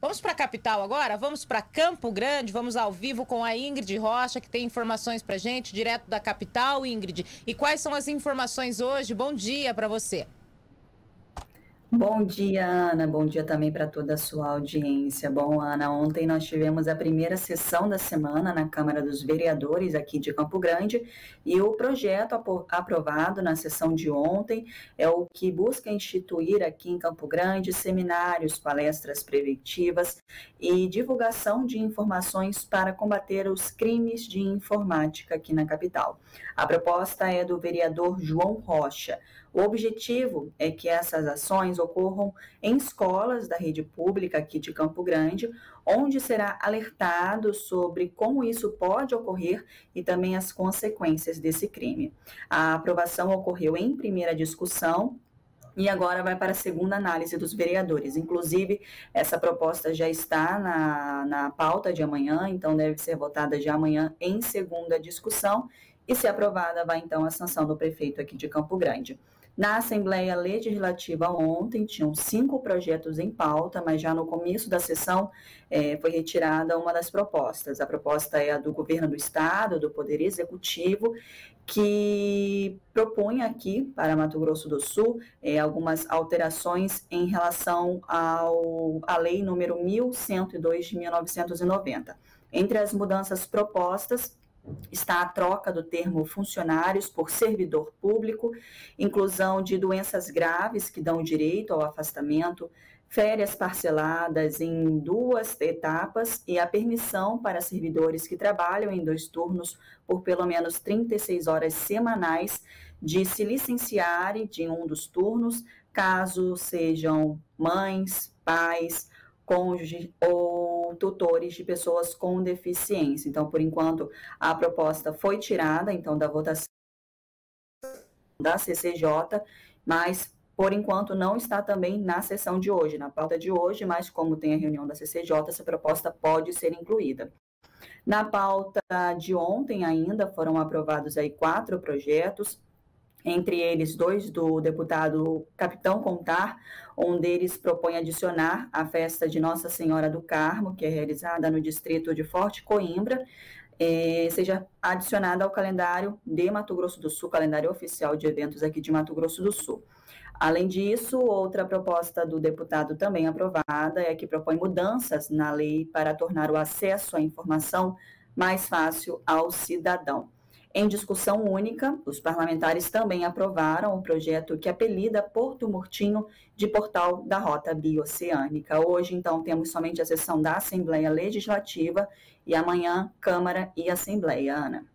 Vamos para a capital agora? Vamos para Campo Grande, vamos ao vivo com a Ingrid Rocha, que tem informações para gente, direto da capital, Ingrid. E quais são as informações hoje? Bom dia para você. Bom dia, Ana. Bom dia também para toda a sua audiência. Bom, Ana, ontem nós tivemos a primeira sessão da semana na Câmara dos Vereadores aqui de Campo Grande e o projeto aprovado na sessão de ontem é o que busca instituir aqui em Campo Grande seminários, palestras preventivas e divulgação de informações para combater os crimes de informática aqui na capital. A proposta é do vereador João Rocha. O objetivo é que essas ações ocorram em escolas da rede pública aqui de Campo Grande, onde será alertado sobre como isso pode ocorrer e também as consequências desse crime. A aprovação ocorreu em primeira discussão e agora vai para a segunda análise dos vereadores. Inclusive, essa proposta já está na, na pauta de amanhã, então deve ser votada de amanhã em segunda discussão. E se aprovada, vai então a sanção do prefeito aqui de Campo Grande. Na Assembleia Legislativa ontem, tinham cinco projetos em pauta, mas já no começo da sessão é, foi retirada uma das propostas. A proposta é a do governo do Estado, do Poder Executivo, que propõe aqui para Mato Grosso do Sul é, algumas alterações em relação à lei número 1102 de 1990. Entre as mudanças propostas, está a troca do termo funcionários por servidor público, inclusão de doenças graves que dão direito ao afastamento, férias parceladas em duas etapas e a permissão para servidores que trabalham em dois turnos por pelo menos 36 horas semanais de se licenciarem de um dos turnos, caso sejam mães, pais, cônjuge ou tutores de pessoas com deficiência. Então, por enquanto, a proposta foi tirada, então, da votação da CCJ, mas por enquanto não está também na sessão de hoje, na pauta de hoje, mas como tem a reunião da CCJ, essa proposta pode ser incluída. Na pauta de ontem ainda foram aprovados aí quatro projetos, entre eles dois do deputado Capitão Contar, um deles propõe adicionar a festa de Nossa Senhora do Carmo, que é realizada no distrito de Forte Coimbra, eh, seja adicionada ao calendário de Mato Grosso do Sul, calendário oficial de eventos aqui de Mato Grosso do Sul. Além disso, outra proposta do deputado também aprovada é que propõe mudanças na lei para tornar o acesso à informação mais fácil ao cidadão. Em discussão única, os parlamentares também aprovaram o projeto que apelida Porto Murtinho de Portal da Rota Bioceânica. Hoje, então, temos somente a sessão da Assembleia Legislativa e amanhã, Câmara e Assembleia. Ana.